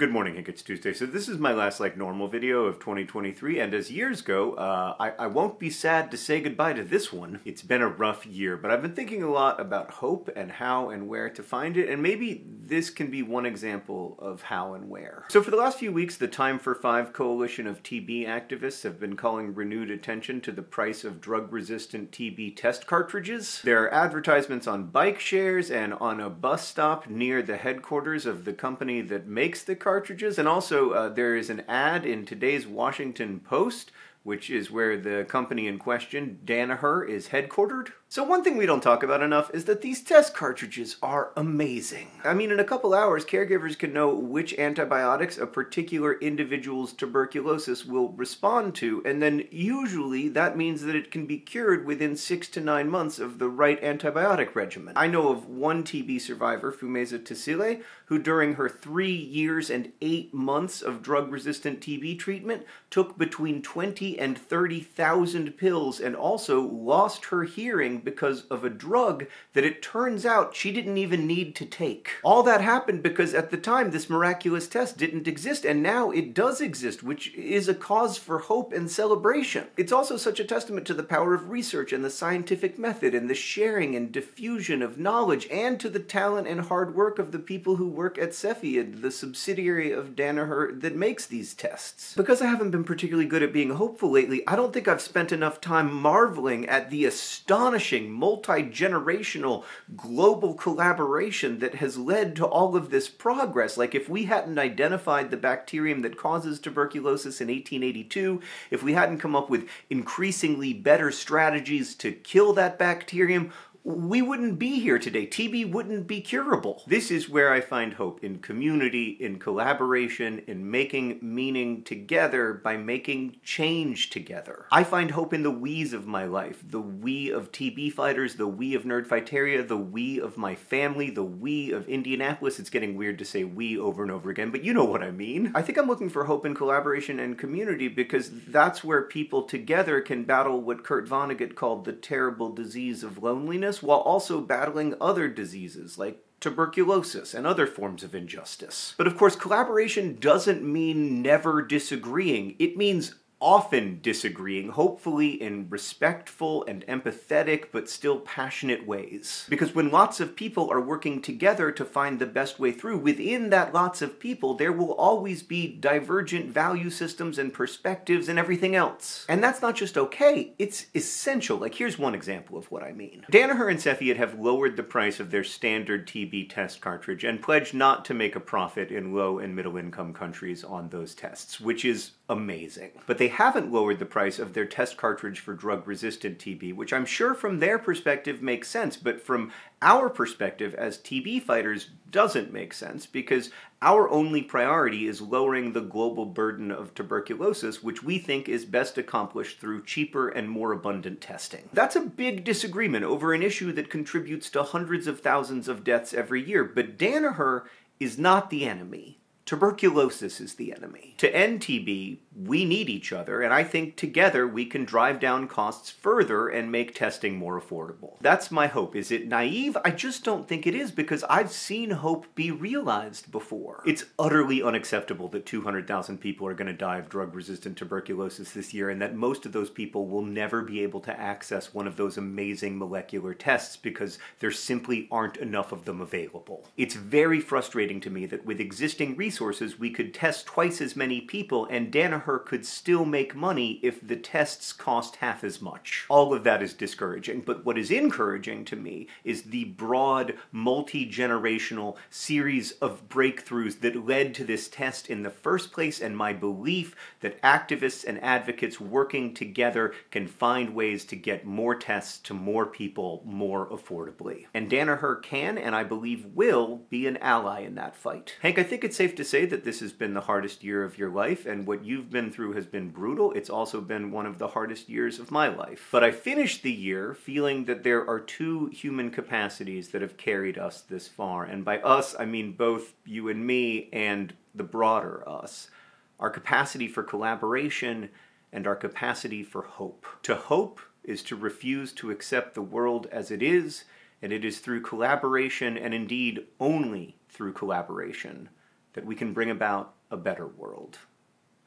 Good morning, Hank. It's Tuesday. So this is my last like normal video of 2023, and as years go, uh, I, I won't be sad to say goodbye to this one. It's been a rough year, but I've been thinking a lot about hope and how and where to find it, and maybe this can be one example of how and where. So for the last few weeks, the Time for Five coalition of TB activists have been calling renewed attention to the price of drug-resistant TB test cartridges. There are advertisements on bike shares and on a bus stop near the headquarters of the company that makes the cartridges. And also, uh, there is an ad in today's Washington Post, which is where the company in question, Danaher, is headquartered. So one thing we don't talk about enough is that these test cartridges are amazing. I mean, in a couple hours, caregivers can know which antibiotics a particular individual's tuberculosis will respond to, and then usually that means that it can be cured within six to nine months of the right antibiotic regimen. I know of one TB survivor, Phumeza Tisile, who during her three years and eight months of drug-resistant TB treatment took between 20 and 30,000 pills and also lost her hearing because of a drug that it turns out she didn't even need to take. All that happened because at the time this miraculous test didn't exist and now it does exist, which is a cause for hope and celebration. It's also such a testament to the power of research and the scientific method and the sharing and diffusion of knowledge and to the talent and hard work of the people who work at Cepheid, the subsidiary of Danaher that makes these tests. Because I haven't been particularly good at being hopeful lately, I don't think I've spent enough time marveling at the astonishing multi-generational global collaboration that has led to all of this progress. Like if we hadn't identified the bacterium that causes tuberculosis in 1882, if we hadn't come up with increasingly better strategies to kill that bacterium, we wouldn't be here today. TB wouldn't be curable. This is where I find hope in community, in collaboration, in making meaning together by making change together. I find hope in the we's of my life, the we of TB fighters, the we of Nerdfighteria, the we of my family, the we of Indianapolis. It's getting weird to say we over and over again, but you know what I mean. I think I'm looking for hope in collaboration and community because that's where people together can battle what Kurt Vonnegut called the terrible disease of loneliness while also battling other diseases like tuberculosis, and other forms of injustice. But of course, collaboration doesn't mean never disagreeing. It means often disagreeing, hopefully in respectful and empathetic but still passionate ways. Because when lots of people are working together to find the best way through, within that lots of people there will always be divergent value systems and perspectives and everything else. And that's not just okay, it's essential. Like here's one example of what I mean. Danaher and Cepheid have lowered the price of their standard TB test cartridge and pledged not to make a profit in low and middle income countries on those tests, which is amazing. But they haven't lowered the price of their test cartridge for drug-resistant TB, which I'm sure from their perspective makes sense, but from our perspective as TB fighters doesn't make sense because our only priority is lowering the global burden of tuberculosis, which we think is best accomplished through cheaper and more abundant testing. That's a big disagreement over an issue that contributes to hundreds of thousands of deaths every year, but Danaher is not the enemy. Tuberculosis is the enemy. To end TB, we need each other, and I think together we can drive down costs further and make testing more affordable. That's my hope. Is it naive? I just don't think it is because I've seen hope be realized before. It's utterly unacceptable that 200,000 people are going to die of drug-resistant tuberculosis this year and that most of those people will never be able to access one of those amazing molecular tests because there simply aren't enough of them available. It's very frustrating to me that with existing resources resources, we could test twice as many people and Danaher could still make money if the tests cost half as much. All of that is discouraging, but what is encouraging to me is the broad, multi-generational series of breakthroughs that led to this test in the first place and my belief that activists and advocates working together can find ways to get more tests to more people more affordably. And Danaher can, and I believe will, be an ally in that fight. Hank, I think it's safe to say that this has been the hardest year of your life, and what you've been through has been brutal. It's also been one of the hardest years of my life. But I finished the year feeling that there are two human capacities that have carried us this far. And by us, I mean both you and me and the broader us. Our capacity for collaboration and our capacity for hope. To hope is to refuse to accept the world as it is, and it is through collaboration, and indeed only through collaboration, that we can bring about a better world.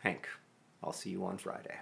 Hank, I'll see you on Friday.